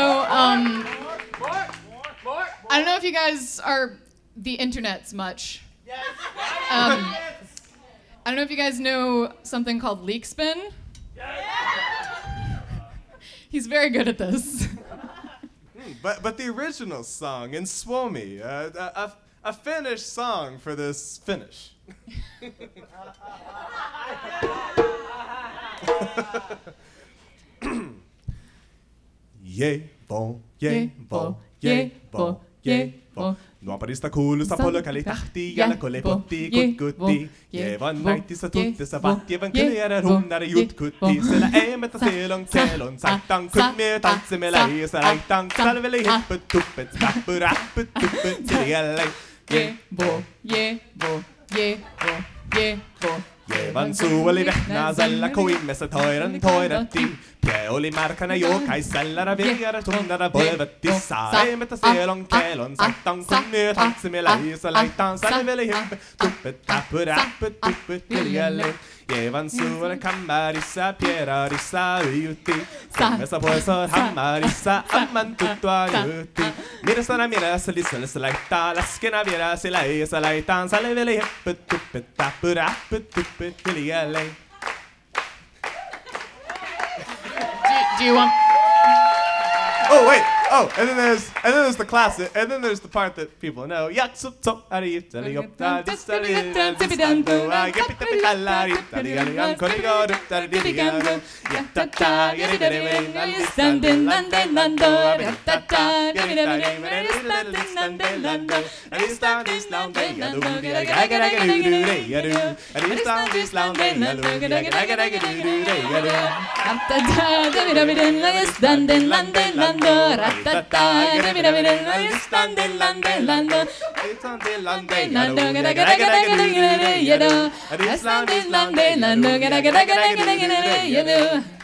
Um, I don't know if you guys are the internets much. Um, I don't know if you guys know something called Leekspin. He's very good at this. But but the original song in Suomi, uh, a, a, a Finnish song for this finish. Je vo, je vo, je vo, je vo. Nuoparista kuulussa polkali tahti, jalkoille potti, kutkutti. Jevan naitissa tuttissa vatjevan kyljärä runnari jutkutti. Siellä eemätä sielon kelon saittan, kun mie tanssimme lähiössä laittan. Salveli hipput tuppet, rappu rapput tuppet, jälleen. Je vo, je vo, je vo, je vo. Jeevan suu oli vehnäisellä, kuimessa toiran toiratti. Oli märkänä jokaisella, viera tunnara polvetti. Saimetä sielon kelon, saittan kun myö tanssimme lähiössä laittaan. Salveli hippe, tuppet, tappu, rappu, tuppet, jälleen. Jeevan suu oli kammarissa, pierarissa ujutti. Kuimessa poissa hammarissa, amman tuttua jutti. Mielestäni mielessä lisällessä laittaa, laskena vieräsi lähiössä laittaan. Salveli hippe, tuppet, tappu, rappu, tuppet, jälleen. Do you want? Oh wait! Oh, and then there's and then there's the classic, and then there's the part that people know. Gada yado.